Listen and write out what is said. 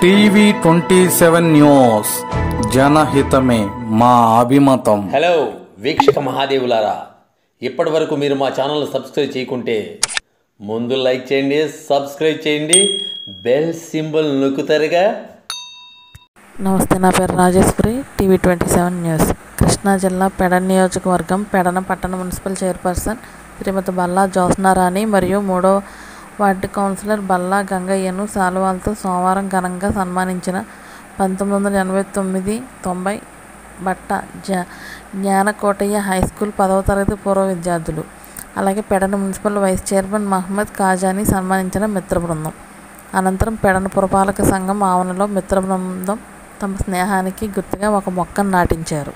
TV twenty seven news. జనహితమే మా అభిమతం. హలో వీక్షక మహాదేవులారా. ఇప్పటి వరకు మీరు మా ఛానల్ సబ్స్క్రైబ్ చేయకుంటే ముందు లైక్ చేయండి సబ్స్క్రైబ్ చేయండి బెల్ సింబల్ నొక్కుతారుగా. నమస్తే నా పేరు Rajeshwari TV twenty seven news. Krishna జిల్లా పెడన్ నియోజకవర్గం పెడన పట్టణ మున్సిపల్ చైర్పర్సన్ శ్రీమతి బల్లా జ్యోత్స్నారాణి మరియు మూడో వార్డు కౌన్సిలర్ బల్లా గంగయ్యను శాలువాలతో సోమవారం ఘనంగా సన్మానించిన పంతొమ్మిది వందల ఎనభై తొమ్మిది తొంభై బట్ట జ జ్ఞానకోటయ్య హై స్కూల్ పదవ తరగతి పూర్వ విద్యార్థులు. అలాగే Pedana municipal vice chairman Mohammed కాజాని సన్మానించిన మిత్ర బృందం అనంతరం పెడన పురపాలక సంఘం ఆవరణలో మిత్ర బృందం తమ స్నేహానికి గుర్తుగా ఒక మొక్కను నాటించారు.